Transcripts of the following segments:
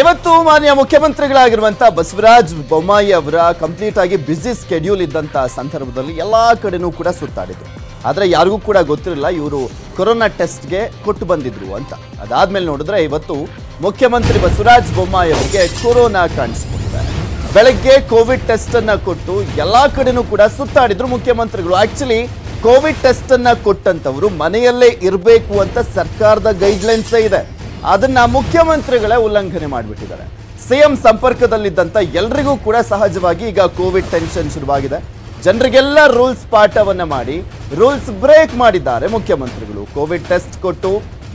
ಇವತ್ತು ಮಾನ್ಯ ಮುಖ್ಯಮಂತ್ರಿಗಳಾಗಿರುವಂತಹ ಬಸವರಾಜ್ ಬೊಮ್ಮಾಯಿ ಅವರ ಕಂಪ್ಲೀಟ್ ಆಗಿ ಬ್ಯುಸಿ ಸ್ಕೆಡ್ಯೂಲ್ ಇದ್ದಂತ ಸಂದರ್ಭದಲ್ಲಿ ಎಲ್ಲಾ ಕಡೆನೂ ಕೂಡ ಸುತ್ತಾಡಿದ್ರು. ಆದ್ರೆ ಯಾರಿಗೂ ಕೂಡ ಗೊತ್ತಿರಲಿಲ್ಲ ಇವರು ಕೊರೋನಾ ಟೆಸ್ಟ್ಗೆ ಕೊಟ್ಟು ಬಂದಿದ್ರು ಅಂತ. ಅದಾದ್ಮೇಲೆ ನೋಡಿದ್ರೆ ಇವತ್ತು ಮುಖ್ಯಮಂತ್ರಿ ಬಸವರಾಜ್ ಬೊಮ್ಮಾಯಿ ಅವರಿಗೆ ಕೊರೋನಾ ಕಾಣಿಸ್ಕೊಂಡಿದ್ದಾರೆ. ಬೆಳಗ್ಗೆ ಕೋವಿಡ್ ಟೆಸ್ಟ್ ಅನ್ನ ಕೊಟ್ಟು ಎಲ್ಲಾ ಕಡೆನೂ ಕೂಡ ಸುತ್ತಾಡಿದ್ರು ಮುಖ್ಯಮಂತ್ರಿಗಳು. ಆಕ್ಚುಲಿ ಕೋವಿಡ್ ಟೆಸ್ಟ್ ಅನ್ನ ಕೊಟ್ಟಂತವರು ಮನೆಯಲ್ಲೇ ಇರಬೇಕು ಅಂತ ಸರ್ಕಾರದ ಗೈಡ್ಲೈನ್ಸೇ ಇದೆ. ಅದನ್ನ ಮುಖ್ಯಮಂತ್ರಿಗಳೇ ಉಲ್ಲಂಘನೆ ಮಾಡಿಬಿಟ್ಟಿದ್ದಾರೆ. ಸಿಎಂ ಸಂಪರ್ಕದಲ್ಲಿದ್ದಂತ ಎಲ್ರಿಗೂ ಕೂಡ ಸಹಜವಾಗಿ ಈಗ ಕೋವಿಡ್ ಟೆನ್ಷನ್ ಶುರುವಾಗಿದೆ. ಜನರಿಗೆಲ್ಲ ರೂಲ್ಸ್ ಪಾಠವನ್ನ ಮಾಡಿ, ರೂಲ್ಸ್ ಬ್ರೇಕ್ ಮಾಡಿದ್ದಾರೆ ಮುಖ್ಯಮಂತ್ರಿಗಳು. ಕೋವಿಡ್ ಟೆಸ್ಟ್ ಕೊಟ್ಟು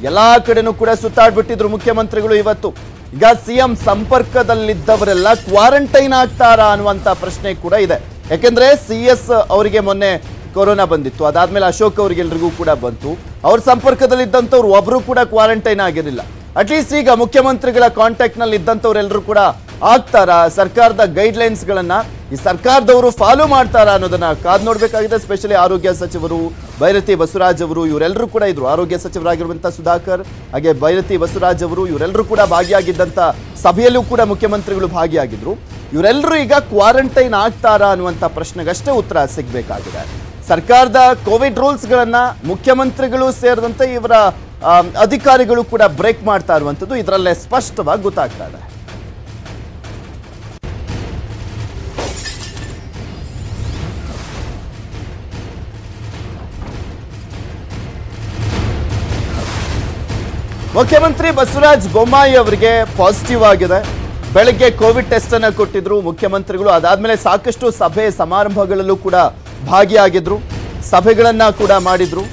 ಎಲ್ಲಾ ಕಡೆನೂ ಕೂಡ ಸುತ್ತಾಡ್ಬಿಟ್ಟಿದ್ರು ಮುಖ್ಯಮಂತ್ರಿಗಳು ಇವತ್ತು. ಈಗ ಸಿಎಂ ಸಂಪರ್ಕದಲ್ಲಿದ್ದವರೆಲ್ಲ ಕ್ವಾರಂಟೈನ್ ಆಗ್ತಾರಾ ಅನ್ನುವಂತ ಪ್ರಶ್ನೆ ಕೂಡ ಇದೆ. ಯಾಕೆಂದ್ರೆ ಸಿ ಎಸ್ ಅವರಿಗೆ ಮೊನ್ನೆ ಕೊರೋನಾ ಬಂದಿತ್ತು. ಅದಾದ್ಮೇಲೆ ಅಶೋಕ್ ಅವರಿಗೆಲ್ರಿಗೂ ಕೂಡ ಬಂತು. ಅವ್ರ ಸಂಪರ್ಕದಲ್ಲಿದ್ದಂಥವ್ರು ಒಬ್ಬರು ಕೂಡ ಕ್ವಾರಂಟೈನ್ ಆಗಿರಲಿಲ್ಲ. ಅಟ್ಲೀಸ್ಟ್ ಈಗ ಮುಖ್ಯಮಂತ್ರಿಗಳ ಕಾಂಟ್ಯಾಕ್ಟ್ನಲ್ಲಿ ಕೂಡ ಆಗ್ತಾರಾ? ಸರ್ಕಾರದ ಗೈಡ್ಲೈನ್ಸ್ ಗಳನ್ನ ಈ ಸರ್ಕಾರದವರು ಫಾಲೋ ಮಾಡ್ತಾರಾ ಅನ್ನೋದನ್ನ ಕಾದ್ ನೋಡ್ಬೇಕಾಗಿದೆ. ಸ್ಪೆಷಲಿ ಆರೋಗ್ಯ ಸಚಿವರು, ಭೈರತಿ ಬಸವರಾಜ್ ಅವರು ಇವರೆಲ್ಲರೂ ಕೂಡ ಇದ್ರು. ಆರೋಗ್ಯ ಸಚಿವರಾಗಿರುವಂತ ಸುಧಾಕರ್, ಹಾಗೆ ಭೈರತಿ ಬಸವರಾಜ್ ಅವರು ಇವರೆಲ್ಲರೂ ಕೂಡ ಭಾಗಿಯಾಗಿದ್ದಂತ ಸಭೆಯಲ್ಲೂ ಕೂಡ ಮುಖ್ಯಮಂತ್ರಿಗಳು ಭಾಗಿಯಾಗಿದ್ರು. ಇವರೆಲ್ಲರೂ ಈಗ ಕ್ವಾರಂಟೈನ್ ಆಗ್ತಾರಾ ಅನ್ನುವಂತ ಪ್ರಶ್ನೆಗಷ್ಟೇ ಉತ್ತರ ಸಿಗಬೇಕಾಗಿದೆ. ಸರ್ಕಾರದ ಕೋವಿಡ್ ರೂಲ್ಸ್ಗಳನ್ನ ಮುಖ್ಯಮಂತ್ರಿಗಳು ಸೇರಿದಂತೆ ಇವರ ಅಧಿಕಾರಿಗಳು ಕೂಡ ಬ್ರೇಕ್ ಮಾಡ್ತಾ ಇರುವಂಥದ್ದು. ಇದರಲ್ಲೇ ಸ್ಪಷ್ಟವಾಗಿ ಗೊತ್ತಾಗ್ತಾ ಇದೆ. ಮುಖ್ಯಮಂತ್ರಿ ಬಸವರಾಜ್ ಬೊಮ್ಮಾಯಿ ಅವರಿಗೆ ಪಾಸಿಟಿವ್ ಆಗಿದೆ. ಬೆಳಗ್ಗೆ ಕೋವಿಡ್ ಟೆಸ್ಟ್ ಅನ್ನು ಕೊಟ್ಟಿದ್ರು ಮುಖ್ಯಮಂತ್ರಿಗಳು. ಅದಾದ್ಮೇಲೆ ಸಾಕಷ್ಟು ಸಭೆ ಸಮಾರಂಭಗಳಲ್ಲೂ ಕೂಡ ಭಾಗಿಯಾಗಿದ್ರು. ಸಭೆಗಳನ್ನ ಕೂಡ ಮಾಡಿದ್ರು.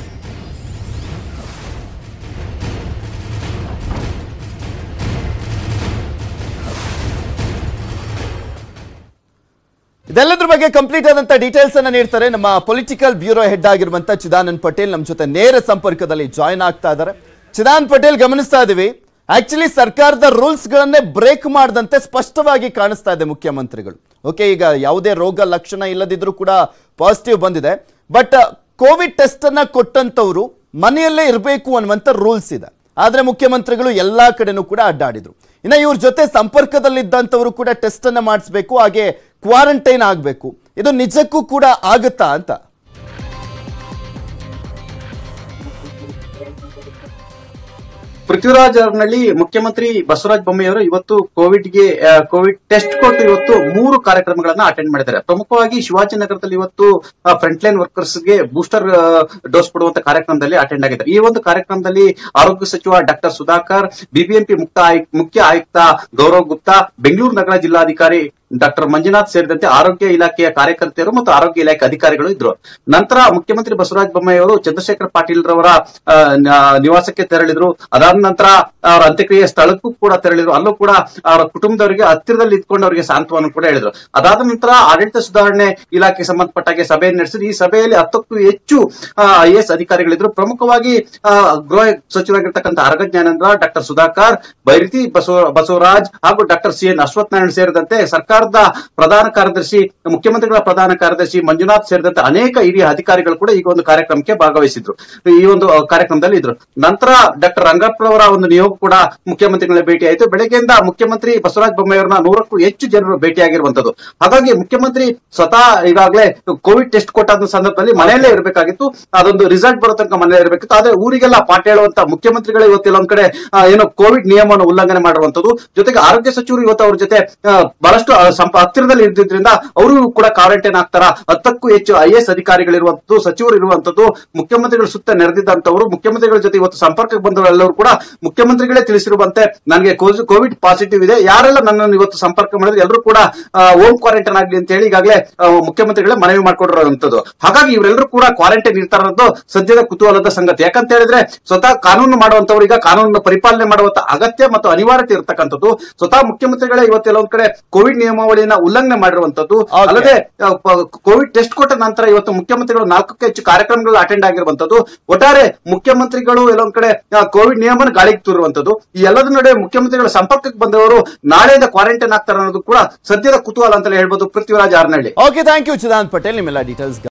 ಇದೆಲ್ಲದ್ರ ಬಗ್ಗೆ ಕಂಪ್ಲೀಟ್ ಆದಂತ ಡೀಟೇಲ್ಸ್ ಅನ್ನ ನೀಡ್ತಾರೆ. ನಮ್ಮ ಪೊಲಿಟಿಕಲ್ ಬ್ಯೂರೋ ಹೆಡ್ ಆಗಿರುವಂತ ಚಿದಾನಂದ್ ಪಟೇಲ್ ನಮ್ಮ ಜೊತೆ ನೇರ ಸಂಪರ್ಕದಲ್ಲಿ ಜಾಯಿನ್ ಆಗ್ತಾ ಇದ್ದಾರೆ. ಚಿದಾನಂದ್ ಪಟೇಲ್, ಗಮನಿಸ್ತಾ ಇದೀವಿ. ಆಕ್ಚುಲಿ ಸರ್ಕಾರದ ರೂಲ್ಸ್ ಗಳನ್ನೇ ಬ್ರೇಕ್ ಮಾಡದಂತೆ ಸ್ಪಷ್ಟವಾಗಿ ಕಾಣಿಸ್ತಾ ಇದೆ ಮುಖ್ಯಮಂತ್ರಿಗಳು. ಓಕೆ ಈಗ ಯಾವುದೇ ರೋಗ ಲಕ್ಷಣ ಇಲ್ಲದಿದ್ರೂ ಕೂಡ ಪಾಸಿಟಿವ್ ಬಂದಿದೆ. ಬಟ್ ಕೋವಿಡ್ ಟೆಸ್ಟ್ ಅನ್ನ ಕೊಟ್ಟಂತವ್ರು ಮನೆಯಲ್ಲೇ ಇರಬೇಕು ಅನ್ನುವಂತ ರೂಲ್ಸ್ ಇದೆ. ಆದ್ರೆ ಮುಖ್ಯಮಂತ್ರಿಗಳು ಎಲ್ಲ ಕಡೆನೂ ಕೂಡ ಅಡ್ಡಾಡಿದರು. ಇನ್ನು ಇವ್ರ ಜೊತೆ ಸಂಪರ್ಕದಲ್ಲಿದ್ದಂಥವರು ಕೂಡ ಟೆಸ್ಟನ್ನು ಮಾಡಿಸ್ಬೇಕು, ಹಾಗೆ ಕ್ವಾರಂಟೈನ್ ಆಗಬೇಕು. ಇದು ನಿಜಕ್ಕೂ ಕೂಡ ಆಗುತ್ತಾ ಅಂತ? ಪೃಥ್ವಿರಾಜ್ ಅವರಲ್ಲಿ ಮುಖ್ಯಮಂತ್ರಿ ಬಸವರಾಜ ಬೊಮ್ಮಾಯಿಯವರು ಇವತ್ತು ಕೋವಿಡ್ಗೆ ಕೋವಿಡ್ ಟೆಸ್ಟ್ ಕೊಟ್ಟು ಇವತ್ತು ಮೂರು ಕಾರ್ಯಕ್ರಮಗಳನ್ನ ಅಟೆಂಡ್ ಮಾಡಿದ್ದಾರೆ. ಪ್ರಮುಖವಾಗಿ ಶಿವಾಜಿನಗರದಲ್ಲಿ ಇವತ್ತು ಫ್ರಂಟ್ ಲೈನ್ ವರ್ಕರ್ಸ್ಗೆ ಬೂಸ್ಟರ್ ಡೋಸ್ ಕೊಡುವಂತ ಕಾರ್ಯಕ್ರಮದಲ್ಲಿ ಅಟೆಂಡ್ ಆಗಿದ್ದಾರೆ. ಈ ಒಂದು ಕಾರ್ಯಕ್ರಮದಲ್ಲಿ ಆರೋಗ್ಯ ಸಚಿವ ಡಾಕ್ಟರ್ ಸುಧಾಕರ್ ಬಿಬಿಎಂಪಿ ಮುಕ್ತ ಮುಖ್ಯ ಆಯುಕ್ತ ಗೌರವ್ ಗುಪ್ತಾ, ಬೆಂಗಳೂರು ನಗರ ಜಿಲ್ಲಾಧಿಕಾರಿ ಡಾಕ್ಟರ್ ಮಂಜುನಾಥ್ ಸೇರಿದಂತೆ ಆರೋಗ್ಯ ಇಲಾಖೆಯ ಕಾರ್ಯಕರ್ತೆಯರು ಮತ್ತು ಆರೋಗ್ಯ ಇಲಾಖೆ ಅಧಿಕಾರಿಗಳು ಇದ್ರು. ನಂತರ ಮುಖ್ಯಮಂತ್ರಿ ಬಸವರಾಜ ಬೊಮ್ಮಾಯಿ ಅವರು ಚಂದ್ರಶೇಖರ್ ಪಾಟೀಲ್ ರವರ ನಿವಾಸಕ್ಕೆ ತೆರಳಿದ್ರು. ಅದಾದ ನಂತರ ಅವರ ಅಂತ್ಯಕ್ರಿಯೆ ಸ್ಥಳಕ್ಕೂ ಕೂಡ ತೆರಳಿದ್ರು. ಅಲ್ಲೂ ಕೂಡ ಅವರ ಕುಟುಂಬದವರಿಗೆ ಹತ್ತಿರದಲ್ಲಿ ಇದ್ಕೊಂಡು ಅವರಿಗೆ ಸಾಂತ್ವನ ಕೂಡ ಹೇಳಿದ್ರು. ಅದಾದ ನಂತರ ಆಡಳಿತ ಸುಧಾರಣೆ ಇಲಾಖೆಗೆ ಸಂಬಂಧಪಟ್ಟಾಗೆ ಸಭೆಯನ್ನು ನಡೆಸಿದ್ರು. ಈ ಸಭೆಯಲ್ಲಿ ಹತ್ತಕ್ಕೂ ಹೆಚ್ಚು ಐಎಎಸ್ ಅಧಿಕಾರಿಗಳಿದ್ರು. ಪ್ರಮುಖವಾಗಿ ಗೃಹ ಸಚಿವರಾಗಿರ್ತಕ್ಕಂಥ ಜ್ಞಾನೇಂದ್ರ ಡಾಕ್ಟರ್ ಸುಧಾಕರ್, ಬೈರತಿ ಬಸವ, ಬಸವರಾಜ್ ಹಾಗೂ ಡಾಕ್ಟರ್ ಸಿ ಎನ್ ಅಶ್ವಥ್ ಸೇರಿದಂತೆ ಸೇರಿದಂತೆ ಸರ್ಕಾರದ ಪ್ರಧಾನ ಕಾರ್ಯದರ್ಶಿ, ಮುಖ್ಯಮಂತ್ರಿಗಳ ಪ್ರಧಾನ ಕಾರ್ಯದರ್ಶಿ ಮಂಜುನಾಥ್ ಸೇರಿದಂತೆ ಅನೇಕ ಹಿರಿಯ ಅಧಿಕಾರಿಗಳು ಕೂಡ ಈ ಒಂದು ಕಾರ್ಯಕ್ರಮಕ್ಕೆ ಭಾಗವಹಿಸಿದ್ರು. ಈ ಒಂದು ಕಾರ್ಯಕ್ರಮದಲ್ಲಿ ಇದ್ರು. ನಂತರ ಡಾಕ್ಟರ್ ರಂಗಪ್ಪರವರ ಒಂದು ನಿಯೋಗ ಕೂಡ ಮುಖ್ಯಮಂತ್ರಿಗಳ ಭೇಟಿ ಆಯಿತು. ಬೆಳಗ್ಗೆಯಿಂದ ಮುಖ್ಯಮಂತ್ರಿ ಬಸವರಾಜ ಬೊಮ್ಮಾಯಿಯವರನ್ನ ನೂರಕ್ಕೂ ಹೆಚ್ಚು ಜನರು ಭೇಟಿಯಾಗಿರುವಂತದ್ದು. ಹಾಗಾಗಿ ಮುಖ್ಯಮಂತ್ರಿ ಸ್ವತಃ ಈಗಾಗಲೇ ಕೋವಿಡ್ ಟೆಸ್ಟ್ ಕೊಟ್ಟಾದ ಸಂದರ್ಭದಲ್ಲಿ ಮನೆಯಲ್ಲೇ ಇರಬೇಕಾಗಿತ್ತು. ಅದೊಂದು ರಿಸಲ್ಟ್ ಬರೋ ತನಕ ಮನೆಯಲ್ಲೇ ಇರಬೇಕಿತ್ತು. ಆದ್ರೆ ಊರಿಗೆಲ್ಲ ಪಾಠ ಹೇಳುವಂತ ಮುಖ್ಯಮಂತ್ರಿಗಳು ಇವತ್ತಿಲ್ಲ ಒಂದ್ ಕಡೆ ಏನೋ ಕೋವಿಡ್ ನಿಯಮವನ್ನು ಉಲ್ಲಂಘನೆ ಮಾಡುವಂತದ್ದು ಜೊತೆಗೆ ಆರೋಗ್ಯ ಸಚಿವರು ಇವತ್ತು ಅವ್ರ ಜೊತೆ ಬಹಳಷ್ಟು ಹತ್ತಿರದಲ್ಲಿ ಇದ್ದಿದ್ರಿಂದ ಅವರು ಕೂಡ ಕ್ವಾರಂಟೈನ್ ಆಗ್ತಾರ? ಹತ್ತಕ್ಕೂ ಹೆಚ್ಚು ಐ ಎಸ್ ಅಧಿಕಾರಿಗಳಿರುವಂತದ್ದು ಸಚಿವರು ಇರುವಂತದ್ದು ಮುಖ್ಯಮಂತ್ರಿಗಳ ಸುತ್ತ ನೆರೆದಿದ್ದಂತವರು ಮುಖ್ಯಮಂತ್ರಿಗಳ ಜೊತೆ ಇವತ್ತು ಸಂಪರ್ಕಕ್ಕೆ ಬಂದವರೆಲ್ಲರೂ ಕೂಡ ಮುಖ್ಯಮಂತ್ರಿಗಳೇ ತಿಳಿಸಿರುವಂತೆ ನನಗೆ ಕೋವಿಡ್ ಪಾಸಿಟಿವ್ ಇದೆ. ಯಾರೆಲ್ಲ ನನ್ನನ್ನು ಇವತ್ತು ಸಂಪರ್ಕ ಮಾಡಿದ್ರೆ ಎಲ್ಲರೂ ಕೂಡ ಹೋಮ್ ಕ್ವಾರಂಟೈನ್ ಆಗಲಿ ಅಂತ ಹೇಳಿ ಈಗಾಗಲೇ ಮುಖ್ಯಮಂತ್ರಿಗಳೇ ಮನವಿ ಮಾಡ್ಕೊಂಡಿರುವಂತದ್ದು ಹಾಗಾಗಿ ಇವರೆಲ್ಲರೂ ಕೂಡ ಕ್ವಾರಂಟೈನ್ ಇರ್ತಾರದ್ದು ಸದ್ಯದ ಕುತೂಹಲದ ಸಂಗತಿ. ಯಾಕಂತ ಹೇಳಿದ್ರೆ ಸ್ವತಃ ಕಾನೂನು ಮಾಡುವಂತವ್ರು ಈಗ ಕಾನೂನನ್ನು ಪರಿಪಾಲನೆ ಮಾಡುವಂತ ಅಗತ್ಯ ಮತ್ತು ಅನಿವಾರ್ಯತೆ ಇರತಕ್ಕಂಥದ್ದು. ಸ್ವತಃ ಮುಖ್ಯಮಂತ್ರಿಗಳೇ ಇವತ್ತು ಕೆಲವೊಂದ್ ಕಡೆ ಕೋವಿಡ್ ನಿಯಮಾವಳಿಯನ್ನ ಉಲ್ಲಂಘನೆ ಮಾಡಿರುವಂತದ್ದು. ಅಲ್ಲದೆ ಕೋವಿಡ್ ಟೆಸ್ಟ್ ಕೊಟ್ಟ ನಂತರ ಇವತ್ತು ಮುಖ್ಯಮಂತ್ರಿಗಳು ನಾಲ್ಕಕ್ಕೆ ಹೆಚ್ಚು ಕಾರ್ಯಕ್ರಮಗಳು ಅಟೆಂಡ್ ಆಗಿರುವಂತದ್ದು. ಒಟ್ಟಾರೆ ಮುಖ್ಯಮಂತ್ರಿಗಳು ಎಲ್ಲೊಂದ್ ಕಡೆ ಕೋವಿಡ್ ನಿಯಮನ ಗಾಳಿಗೆ ತೂರುವಂತದ್ದು. ಈ ಎಲ್ಲದ ನಡುವೆ ಮುಖ್ಯಮಂತ್ರಿಗಳ ಸಂಪರ್ಕಕ್ಕೆ ಬಂದವರು ನಾಳೆಯಿಂದ ಕ್ವಾರಂಟೈನ್ ಆಗ್ತಾರೆ ಅನ್ನೋದು ಕೂಡ ಸದ್ಯದ ಕುತೂಹಲ ಅಂತಲೇ ಹೇಳ್ಬೋದು. Prithviraj Arnahalli okay thank you Chidanand Patel. ನಿಮ್ಮೆಲ್ಲ ಡೀಟೇಲ್ಸ್